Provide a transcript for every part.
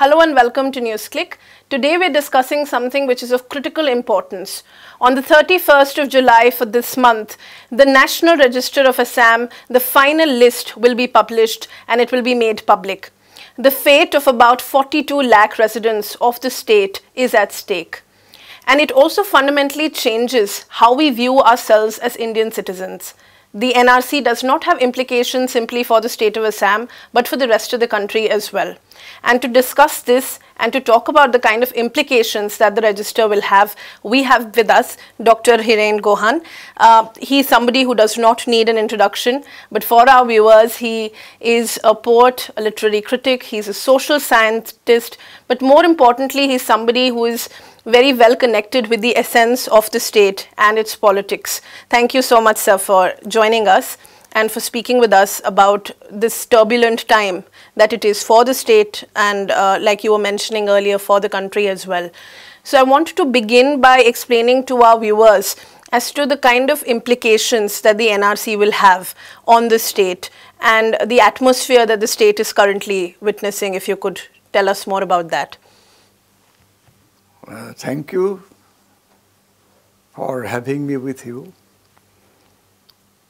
Hello and welcome to NewsClick. Today we're discussing something which is of critical importance. On the 31st of July for this month, the National Register of Assam, the final list will be published and it will be made public. The fate of about 42 lakh residents of the state is at stake. And it also fundamentally changes how we view ourselves as Indian citizens the NRC does not have implications simply for the state of Assam, but for the rest of the country as well. And to discuss this and to talk about the kind of implications that the register will have, we have with us Dr. Hiren Gohain. Uh, he's somebody who does not need an introduction, but for our viewers, he is a poet, a literary critic, he's a social scientist, but more importantly, he's somebody who is very well connected with the essence of the state and its politics. Thank you so much, sir, for joining us and for speaking with us about this turbulent time that it is for the state and, uh, like you were mentioning earlier, for the country as well. So I want to begin by explaining to our viewers as to the kind of implications that the NRC will have on the state and the atmosphere that the state is currently witnessing, if you could tell us more about that. Uh, thank you for having me with you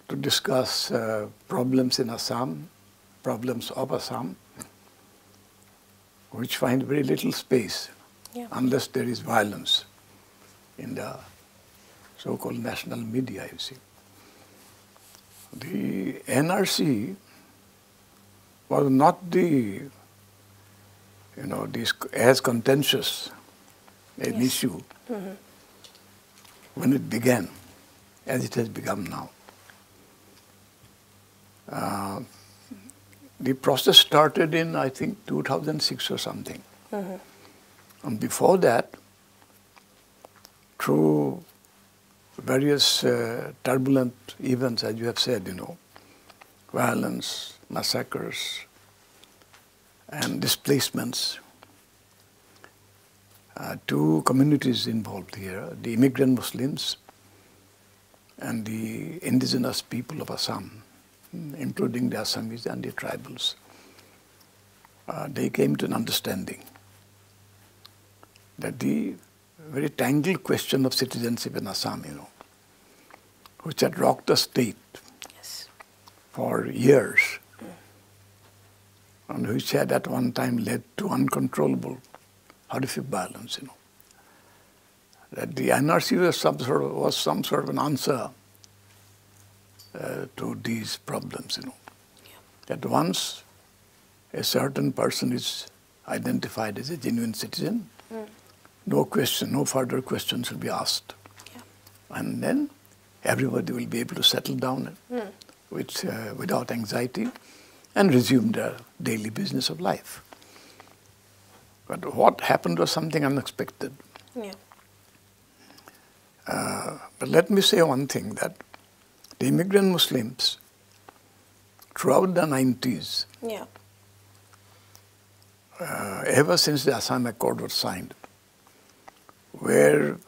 to discuss uh, problems in Assam, problems of Assam, which find very little space yeah. unless there is violence in the so-called national media, you see. The NRC was not the, you know, this, as contentious an yes. issue mm -hmm. when it began, as it has become now. Uh, the process started in, I think, 2006 or something. Mm -hmm. And before that, through various uh, turbulent events, as you have said, you know, violence, massacres, and displacements, uh, two communities involved here, the immigrant Muslims and the indigenous people of Assam, including the Assamese and the tribals. Uh, they came to an understanding that the very tangled question of citizenship in Assam, you know, which had rocked the state yes. for years, mm. and which had at one time led to uncontrollable horrific violence, you balance? You know. That the NRC was some sort of, was some sort of an answer uh, to these problems, you know. Yeah. That once a certain person is identified as a genuine citizen, mm. no question, no further questions will be asked. Yeah. And then everybody will be able to settle down mm. with, uh, without anxiety and resume their daily business of life. But what happened was something unexpected. Yeah. Uh, but let me say one thing that the immigrant Muslims throughout the 90s, yeah. uh, ever since the Assam Accord was signed, were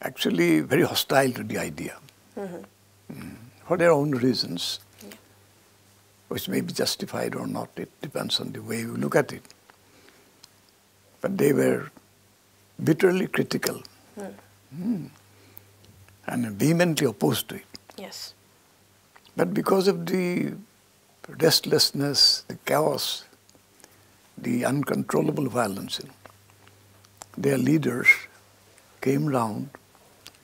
actually very hostile to the idea mm -hmm. mm, for their own reasons, yeah. which may be justified or not. It depends on the way you look at it but they were bitterly critical mm. Mm. and vehemently opposed to it. Yes. But because of the restlessness, the chaos, the uncontrollable violence, their leaders came round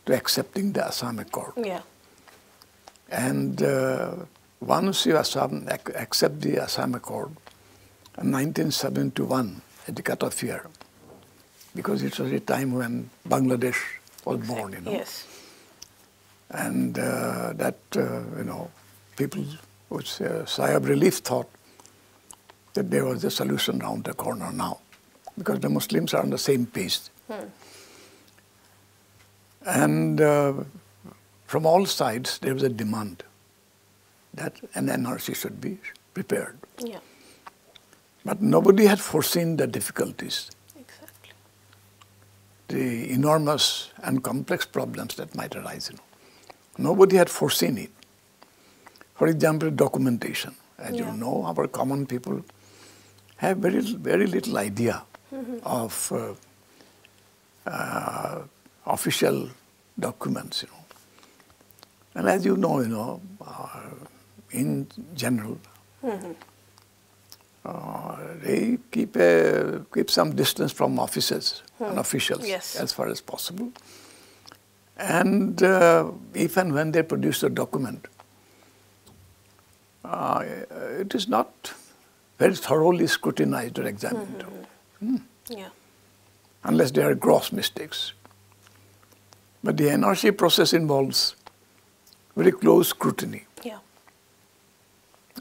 to accepting the Assam Accord. Yeah. And uh, once you Assam, accept the Assam Accord, in 1971, at the cutoff year, because it was a time when Bangladesh was exactly. born, you know. Yes. And uh, that, uh, you know, people with uh, sigh of relief thought that there was a solution around the corner now, because the Muslims are on the same page. Hmm. And uh, from all sides, there was a demand that an NRC should be prepared. Yeah. But nobody had foreseen the difficulties. The enormous and complex problems that might arise. You know. Nobody had foreseen it. For example, documentation. As yeah. you know, our common people have very, very little idea of uh, uh, official documents, you know. And as you know, you know, uh, in general, uh, they keep a, keep some distance from officers and officials Yes. as far as possible. And uh, if and when they produce a document, uh, it is not very thoroughly scrutinized or examined, Yeah. unless there are gross mistakes. But the NRC process involves very close scrutiny.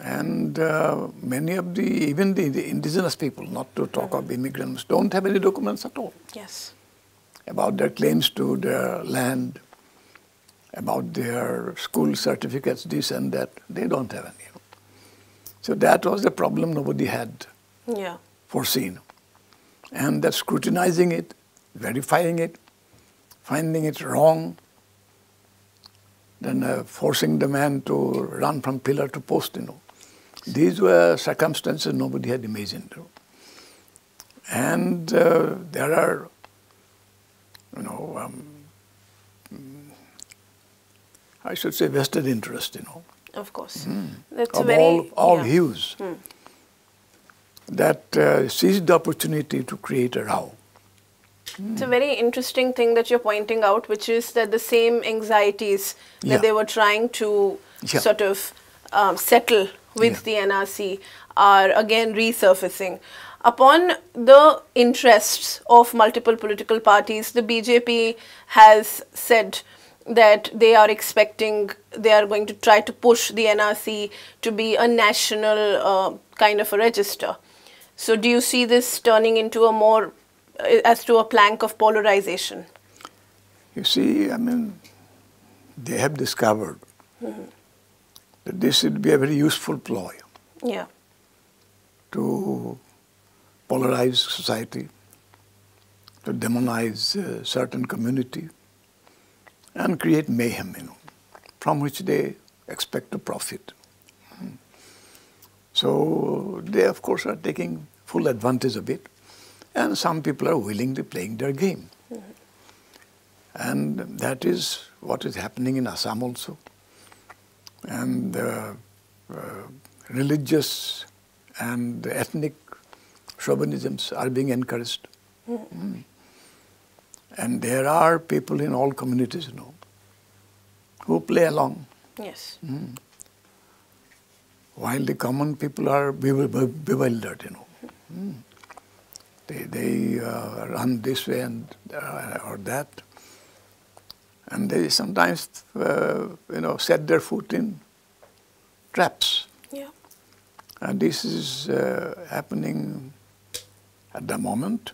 And uh, many of the, even the, the indigenous people, not to talk of immigrants, don't have any documents at all Yes. about their claims to their land, about their school certificates, this and that. They don't have any. So that was the problem nobody had Yeah. foreseen. And that scrutinizing it, verifying it, finding it wrong, then uh, forcing the man to run from pillar to post, you know. These were circumstances nobody had imagined. And uh, there are, you know, um, I should say vested interest, you know, Of course. That's a of very all, all yeah. hues that uh, seized the opportunity to create a row. It's a very interesting thing that you're pointing out, which is that the same anxieties that Yeah. they were trying to Yeah. sort of um, settle with Yeah. the NRC are again resurfacing. Upon the interests of multiple political parties, the BJP has said that they are expecting, they are going to try to push the NRC to be a national uh, kind of a register. So, do you see this turning into a more, uh, as to a plank of polarization? You see, I mean, they have discovered that this would be a very useful ploy Yeah. to polarize society, to demonize a certain community, and create mayhem, you know, from which they expect to profit. Hmm. So they, of course, are taking full advantage of it, and some people are willingly playing their game. And that is what is happening in Assam also. And uh, uh, religious and ethnic chauvinisms are being encouraged. Mm. And there are people in all communities, you know, who play along, Yes. while the common people are bewildered, you know. Mm. They, they uh, run this way and uh, or that, and they sometimes, uh, you know, set their foot in traps. Yeah. And this is uh, happening at the moment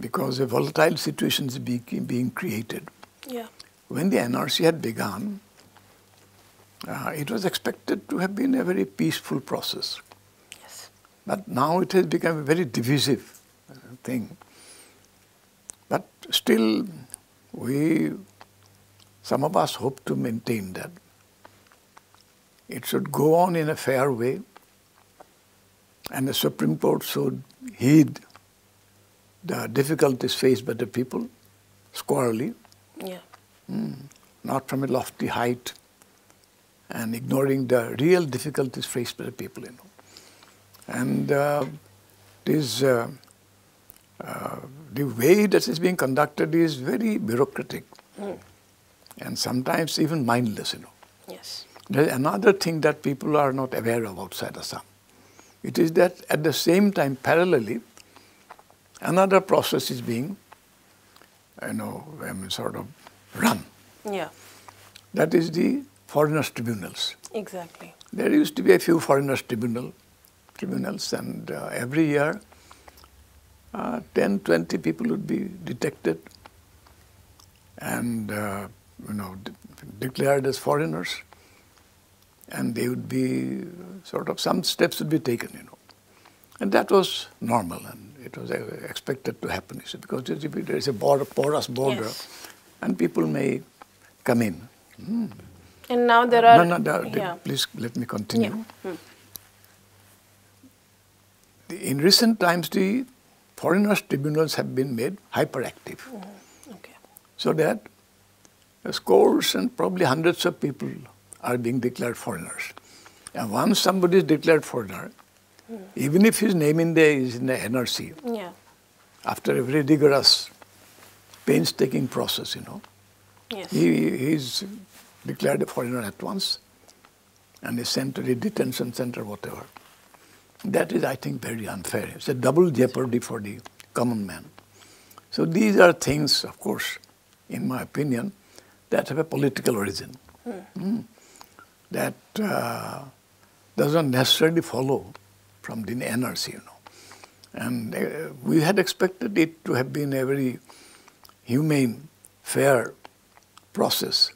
because a volatile situation is be- being created. Yeah. When the NRC had begun, uh, it was expected to have been a very peaceful process. Yes. But now it has become a very divisive uh, thing. But still, we, some of us hope to maintain that. It should go on in a fair way, and the Supreme Court should heed the difficulties faced by the people squarely, Yeah. not from a lofty height, and ignoring the real difficulties faced by the people, you know. And uh, this, uh, uh, the way that is being conducted is very bureaucratic and sometimes even mindless, you know. Yes. There is another thing that people are not aware of outside Assam. It is that at the same time, parallelly, another process is being, you know, I mean, sort of run. Yeah. That is the foreigners' tribunals. Exactly. There used to be a few foreigners' tribunal, tribunals, and uh, every year, uh, 10, 20 people would be detected and, uh, you know, de- declared as foreigners, and they would be sort of some steps would be taken, you know, and that was normal and it was uh, expected to happen, you see, because there is a- there is a border, porous border, Yes. and people may come in. And now there are. no, no, no, yeah. please let me continue. Yeah. Hmm. in recent times, the foreigners tribunals have been made hyperactive. Mm Okay. So that scores and probably hundreds of people are being declared foreigners. And once somebody is declared foreigner, mm. even if his name in there is in the NRC, yeah. after a very rigorous, painstaking process, you know, yes. he is declared a foreigner at once and is sent to the detention center, whatever. That is, I think, very unfair. It's a double jeopardy for the common man. So these are things, of course, in my opinion, that have a political origin. Mm. Mm. That uh, doesn't necessarily follow from the NRC, you know. And uh, we had expected it to have been a very humane, fair process.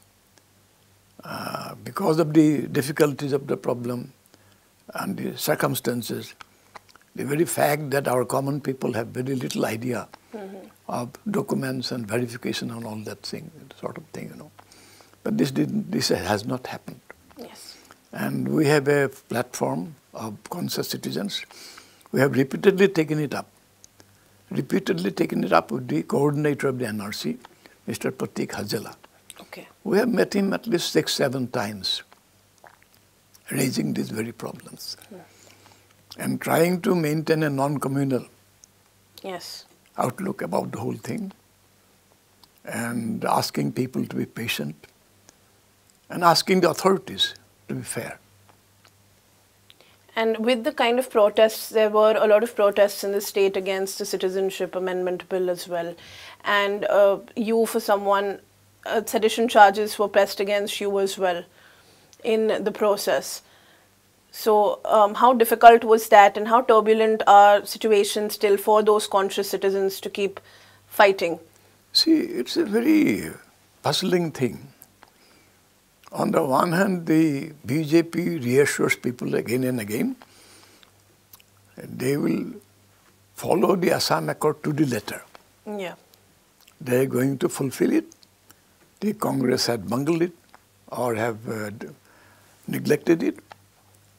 Uh, because of the difficulties of the problem and the circumstances, the very fact that our common people have very little idea mm-hmm. of documents and verification and all that thing, sort of thing, you know. But this didn't, this has not happened. Yes. And we have a platform of conscious citizens. We have repeatedly taken it up, repeatedly taken it up with the coordinator of the NRC, Mr. Pratik Hajela. Okay. We have met him at least six, seven times, raising these very problems. Hmm. And trying to maintain a non-communal yes. outlook about the whole thing and asking people to be patient and asking the authorities to be fair. And with the kind of protests, there were a lot of protests in the state against the Citizenship Amendment Bill as well. And uh, you, for someone, uh, sedition charges were pressed against you as well in the process. So, um, how difficult was that, and how turbulent are situations still for those conscious citizens to keep fighting? See, it's a very puzzling thing on the one hand, the BJP reassures people again and again. They will follow the Assam Accord to the letter. Yeah. They are going to fulfill it. The Congress had bungled it or have uh, neglected it.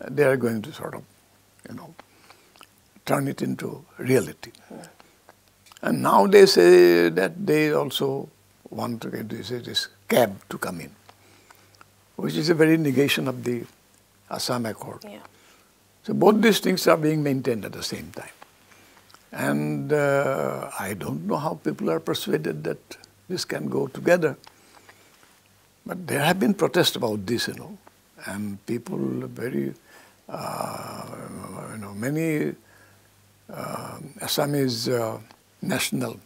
They are going to sort of, you know, turn it into reality. And now they say that they also want to get this, this cab to come in which is a very negation of the Assam Accord. Yeah. So both these things are being maintained at the same time. And uh, I don't know how people are persuaded that this can go together. But there have been protests about this, you know, and people very, uh, you know, many uh, Assamese uh, national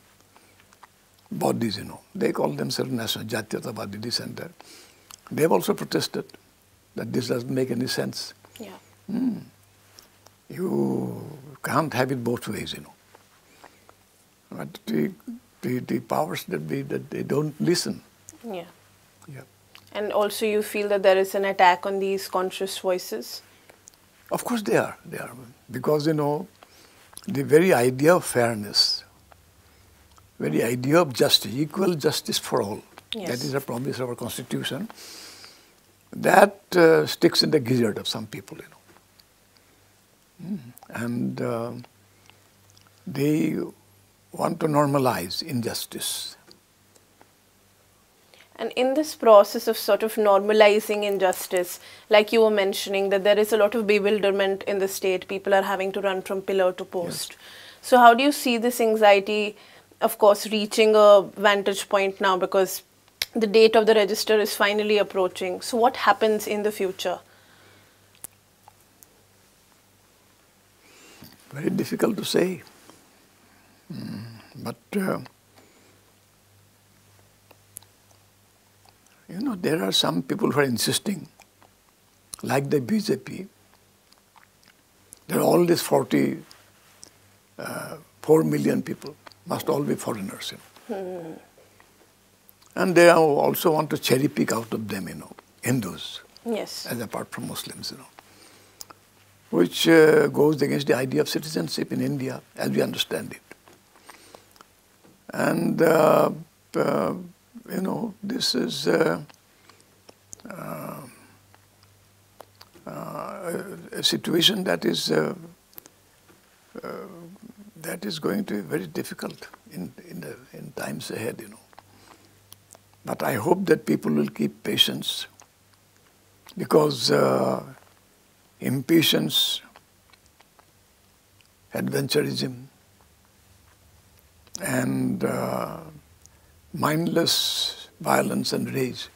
bodies, you know, they call themselves National Jatiyatavadi, this and that. They have also protested that this doesn't make any sense. Yeah. Mm. You can't have it both ways, you know. But the, the, the powers that be, that they don't listen. Yeah. Yeah. And also you feel that there is an attack on these conscious voices? Of course they are. They are. Because, you know, the very idea of fairness, very idea of justice, equal justice for all, yes. that is a promise of our constitution that uh, sticks in the gizzard of some people, you know. Mm. And uh, they want to normalize injustice. And in this process of sort of normalizing injustice, like you were mentioning, that there is a lot of bewilderment in the state. People are having to run from pillar to post. Yes. So, how do you see this anxiety, of course, reaching a vantage point now? Because the date of the register is finally approaching. So what happens in the future? Very difficult to say. Mm, but uh, you know, there are some people who are insisting, like the BJP, there are all these 40, uh, 4 million people, must all be foreigners. You know. hmm. And they also want to cherry pick out of them, you know, Hindus. Yes. As apart from Muslims, you know. Which uh, goes against the idea of citizenship in India as we understand it. And, uh, uh, you know, this is uh, uh, uh, a situation that is that is going to be very difficult in, in, the, in times ahead, you know. But I hope that people will keep patience because uh, impatience, adventurism, and uh, mindless violence and rage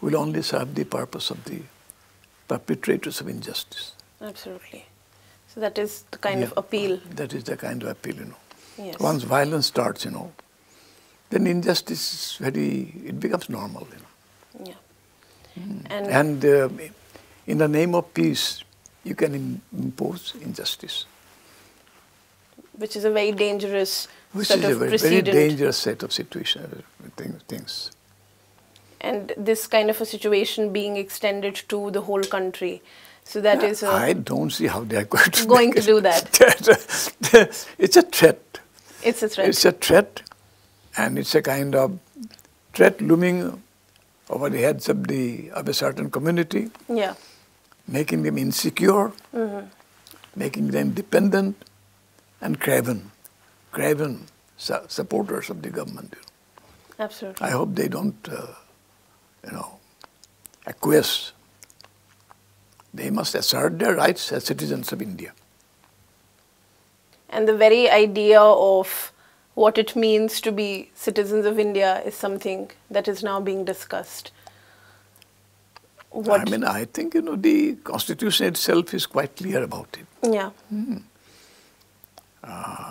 will only serve the purpose of the perpetrators of injustice. Absolutely. So that is the kind yeah, of appeal. That is the kind of appeal, you know. Yes. Once violence starts, you know, then injustice is very, it becomes normal, you know. Yeah. Mm. And, and uh, in the name of peace, you can impose injustice. Which is a very dangerous Which sort is a very, very dangerous set of situations, things. And this kind of a situation being extended to the whole country. So that is. I don't see how they are going to, going to do that. it's a threat. It's a threat. It's a threat, and it's a kind of threat looming over the heads of the of a certain community. Yeah. Making them insecure, mm-hmm. making them dependent, and craven, craven su- supporters of the government. Absolutely. I hope they don't, uh, you know, acquiesce they must assert their rights as citizens of India. And the very idea of what it means to be citizens of India is something that is now being discussed. What I mean, I think, you know, the constitution itself is quite clear about it. Yeah. Mm. Uh,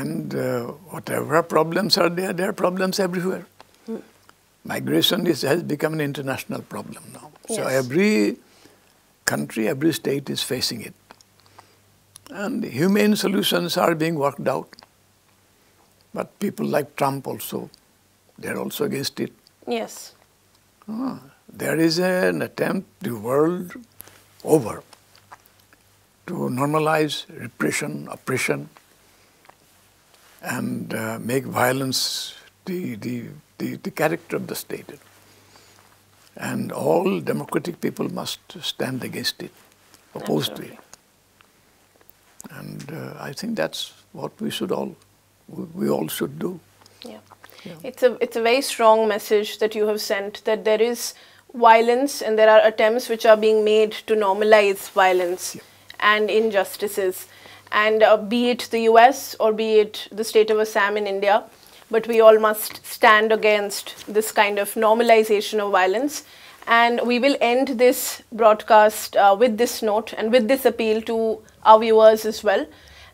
and uh, whatever problems are there, there are problems everywhere. Mm. Migration is, has become an international problem now. Yes. So every country, every state is facing it. And humane solutions are being worked out. But people like Trump also, they're also against it. Yes. Ah, there is an attempt the world over to normalize repression, oppression, and uh, make violence the, the, the, the character of the state. And all democratic people must stand against it, opposed to it. And uh, I think that's what we should all, we all should do. Yeah. yeah. It's, a, it's a very strong message that you have sent that there is violence and there are attempts which are being made to normalize violence yeah. and injustices. And uh, be it the US or be it the state of Assam in India, but we all must stand against this kind of normalization of violence. And we will end this broadcast uh, with this note and with this appeal to our viewers as well.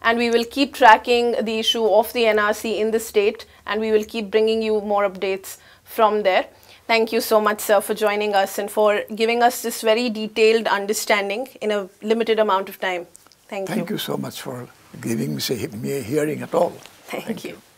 And we will keep tracking the issue of the NRC in the state and we will keep bringing you more updates from there. Thank you so much, sir, for joining us and for giving us this very detailed understanding in a limited amount of time. Thank, Thank you. Thank you so much for giving me a hearing at all. Thank, Thank you. you.